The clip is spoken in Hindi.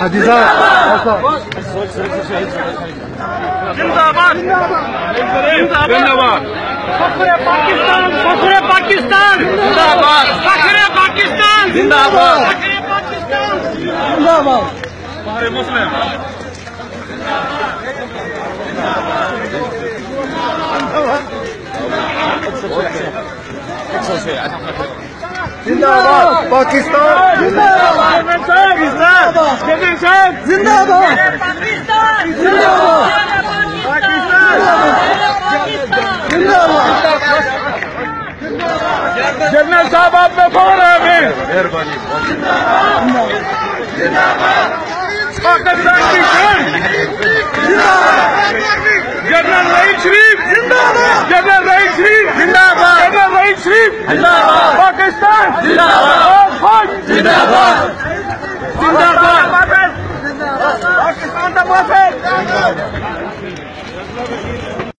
हाजी पाकिस्तान पाकिस्तान जिंदाबाद। फखरे पाकिस्तान जिंदाबाद जिंदाबाद Zindabad. Pakistan. Zindabad. पाकिस्तान जमीन साहब Zindabad. Pakistan Zindabad. Pakistan Zindabad. General साहब आप में कौन है अभी पाकिस्तान तकसीम जिंदाबाद पाकिस्तान जिंदाबाद जिंदाबाद जिंदाबाद